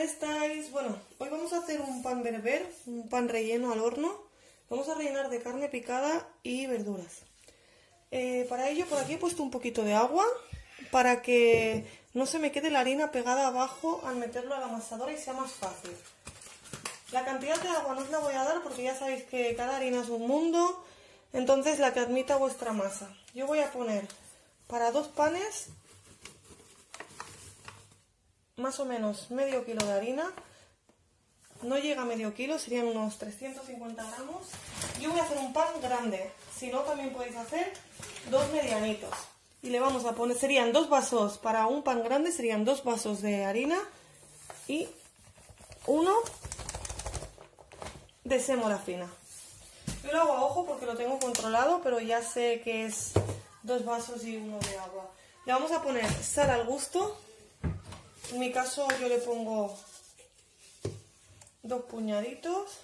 estáis? Bueno, hoy vamos a hacer un pan berber, un pan relleno al horno. Vamos a rellenar de carne picada y verduras. Eh, para ello, por aquí he puesto un poquito de agua para que no se me quede la harina pegada abajo al meterlo a la amasadora y sea más fácil. La cantidad de agua no os la voy a dar porque ya sabéis que cada harina es un mundo, entonces la que admita vuestra masa. Yo voy a poner para dos panes más o menos medio kilo de harina. No llega a medio kilo, serían unos 350 gramos. Yo voy a hacer un pan grande, si no también podéis hacer dos medianitos. Y le vamos a poner, serían dos vasos, para un pan grande serían dos vasos de harina y uno de sémola fina. Yo lo hago a ojo porque lo tengo controlado, pero ya sé que es dos vasos y uno de agua. Le vamos a poner sal al gusto. En mi caso yo le pongo dos puñaditos.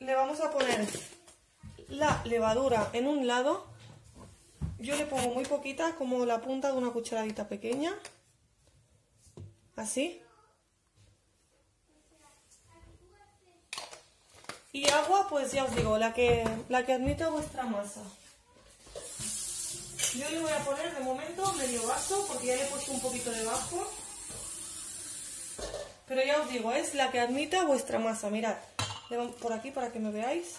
Le vamos a poner la levadura en un lado. Yo le pongo muy poquita, como la punta de una cucharadita pequeña. Así. Y agua, pues ya os digo, la que, la que admita vuestra masa. Yo le voy a poner de momento medio vaso porque ya le he puesto un poquito debajo. Pero ya os digo, es la que admita vuestra masa. Mirad, por aquí para que me veáis.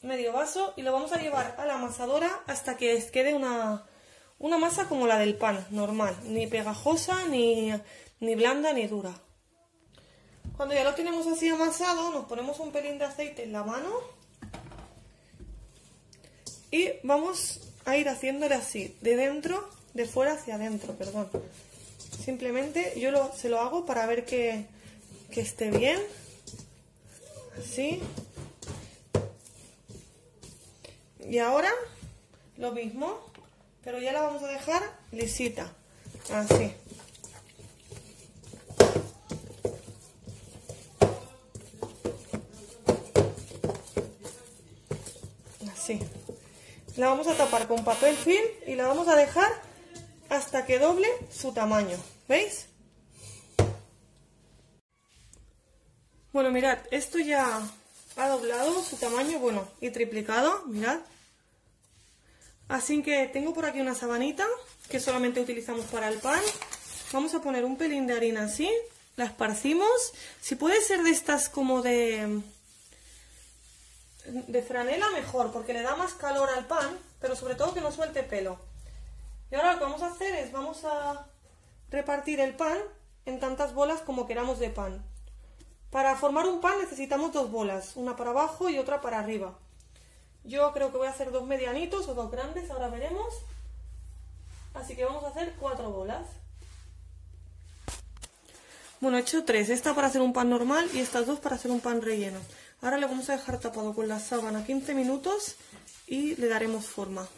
Medio vaso y lo vamos a llevar a la amasadora hasta que quede una, una masa como la del pan, normal. Ni pegajosa, ni, ni blanda, ni dura. Cuando ya lo tenemos así amasado, nos ponemos un pelín de aceite en la mano y vamos a ir haciéndole así, de dentro, de fuera hacia adentro, perdón. Simplemente yo lo, se lo hago para ver que, que esté bien. Así. Y ahora lo mismo, pero ya la vamos a dejar lisita. Así. Así. La vamos a tapar con papel film y la vamos a dejar hasta que doble su tamaño. ¿Veis? Bueno, mirad, esto ya ha doblado su tamaño, bueno, y triplicado, mirad. Así que tengo por aquí una sabanita que solamente utilizamos para el pan. Vamos a poner un pelín de harina así, la esparcimos. Si puede ser de estas como de de franela mejor, porque le da más calor al pan, pero sobre todo que no suelte pelo. Y ahora lo que vamos a hacer es, vamos a repartir el pan en tantas bolas como queramos de pan. Para formar un pan necesitamos dos bolas, una para abajo y otra para arriba. Yo creo que voy a hacer dos medianitos o dos grandes, ahora veremos. Así que vamos a hacer cuatro bolas. Bueno, he hecho tres, esta para hacer un pan normal y estas dos para hacer un pan relleno. Ahora le vamos a dejar tapado con la sábana 15 minutos y le daremos forma.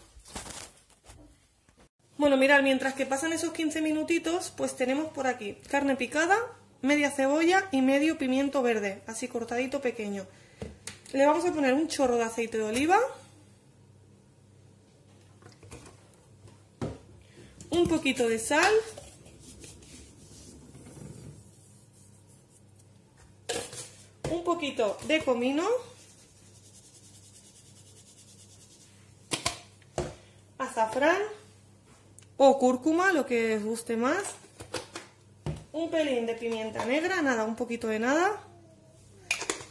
Bueno, mirad, mientras que pasan esos 15 minutitos, pues tenemos por aquí carne picada, media cebolla y medio pimiento verde, así cortadito pequeño. Le vamos a poner un chorro de aceite de oliva, un poquito de sal un poquito de comino, azafrán o cúrcuma, lo que os guste más, un pelín de pimienta negra, nada, un poquito de nada.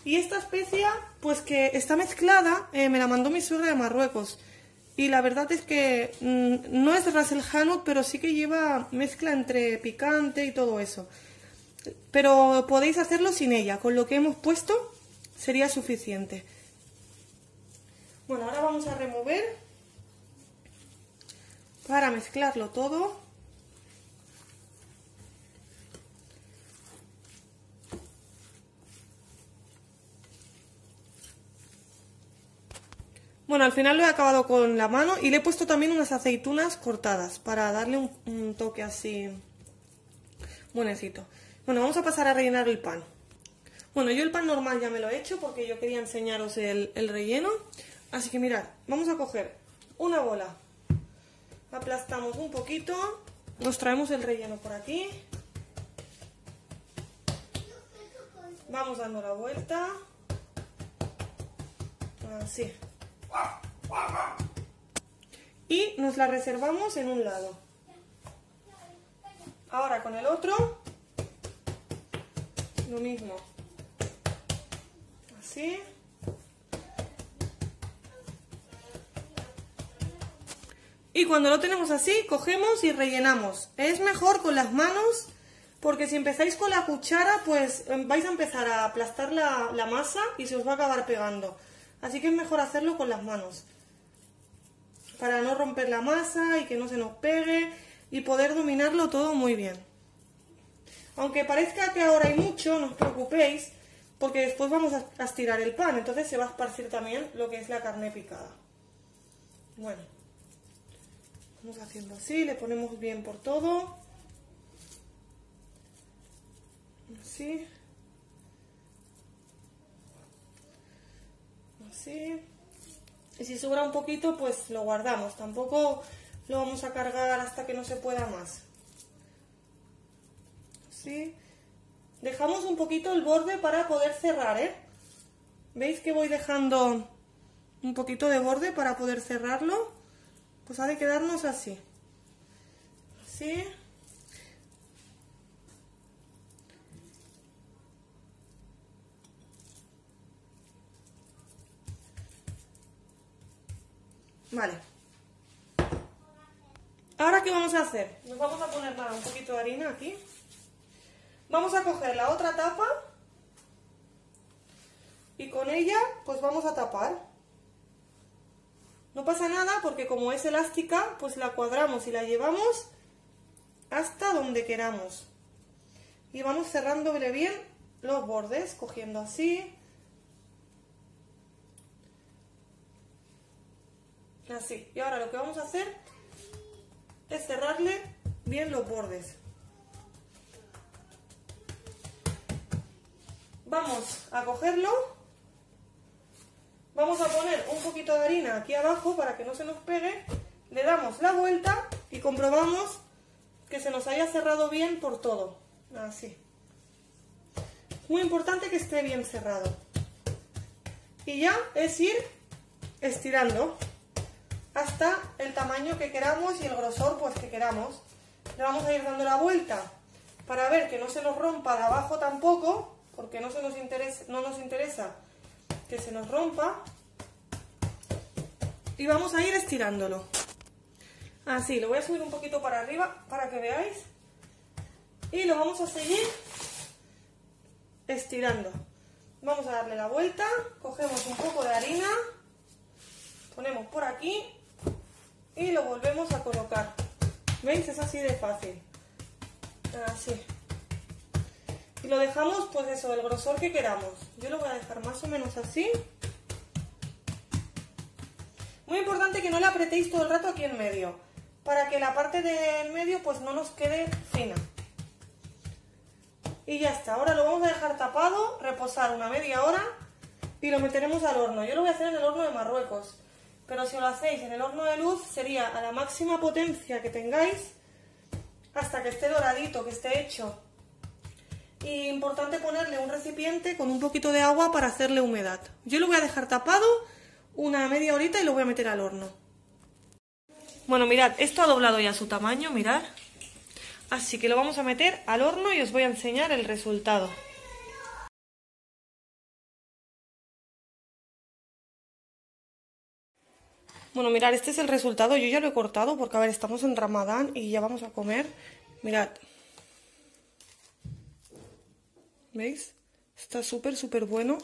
Y esta especia, pues que está mezclada, eh, me la mandó mi suegra de Marruecos. Y la verdad es que mm, no es Ras el pero sí que lleva mezcla entre picante y todo eso. Pero podéis hacerlo sin ella, con lo que hemos puesto sería suficiente. Bueno, ahora vamos a remover para mezclarlo todo. Bueno, al final lo he acabado con la mano y le he puesto también unas aceitunas cortadas para darle un, toque así buenecito. Bueno, vamos a pasar a rellenar el pan. Bueno, yo el pan normal ya me lo he hecho porque yo quería enseñaros el, relleno. Así que mirad, vamos a coger una bola aplastamos un poquito, nos traemos el relleno por aquí, vamos dando la vuelta, así, y nos la reservamos en un lado. Ahora con el otro, lo mismo, así. Y cuando lo tenemos así, cogemos y rellenamos. Es mejor con las manos, porque si empezáis con la cuchara, pues em, vais a empezar a aplastar la, la masa y se os va a acabar pegando. Así que es mejor hacerlo con las manos. Para no romper la masa y que no se nos pegue y poder dominarlo todo muy bien. Aunque parezca que ahora hay mucho, no os preocupéis, porque después vamos a estirar el pan, entonces se va a esparcir también lo que es la carne picada. Bueno. Vamos haciendo así, le ponemos bien por todo. Así. Así. Y si sobra un poquito, pues lo guardamos. Tampoco lo vamos a cargar hasta que no se pueda más. Así. Dejamos un poquito el borde para poder cerrar, ¿eh? ¿Veis que voy dejando un poquito de borde para poder cerrarlo? pues ha de quedarnos así. Así. Vale. Ahora, ¿qué vamos a hacer? Nos vamos a poner un poquito de harina aquí. Vamos a coger la otra tapa y con ella pues vamos a tapar. No pasa nada porque como es elástica, pues la cuadramos y la llevamos hasta donde queramos. Y vamos cerrándole bien los bordes, cogiendo así. Así. Y ahora lo que vamos a hacer es cerrarle bien los bordes. Vamos a cogerlo Vamos a poner un poquito de harina aquí abajo para que no se nos pegue. Le damos la vuelta y comprobamos que se nos haya cerrado bien por todo. Así. Muy importante que esté bien cerrado. Y ya es ir estirando hasta el tamaño que queramos y el grosor pues que queramos. Le vamos a ir dando la vuelta para ver que no se nos rompa de abajo tampoco, porque no, se nos interesa, no nos interesa que se nos rompa y vamos a ir estirándolo. Así, lo voy a subir un poquito para arriba para que veáis. Y lo vamos a seguir estirando. Vamos a darle la vuelta cogemos un poco de harina ponemos por aquí y lo volvemos a colocar. ¿veis? es así de fácil. Así y lo dejamos pues eso, del grosor que queramos. Yo lo voy a dejar más o menos así. Muy importante que no le apretéis todo el rato aquí en medio, para que la parte del medio pues no nos quede fina. Y ya está, ahora lo vamos a dejar tapado, reposar una media hora y lo meteremos al horno. Yo lo voy a hacer en el horno de Marruecos, pero si lo hacéis en el horno de luz sería a la máxima potencia que tengáis hasta que esté doradito, que esté hecho y importante ponerle un recipiente con un poquito de agua para hacerle humedad. Yo lo voy a dejar tapado una media horita y lo voy a meter al horno. Bueno, mirad, esto ha doblado ya su tamaño, mirad. Así que lo vamos a meter al horno y os voy a enseñar el resultado. Bueno, mirad, este es el resultado. Yo ya lo he cortado porque, a ver, estamos en Ramadán y ya vamos a comer. Mirad. ¿Veis? Está súper, súper bueno.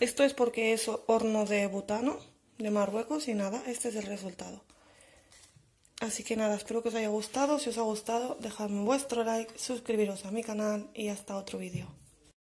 Esto es porque es horno de butano, de Marruecos, y nada, este es el resultado. Así que nada, espero que os haya gustado. Si os ha gustado, dejadme vuestro like, suscribiros a mi canal y hasta otro vídeo.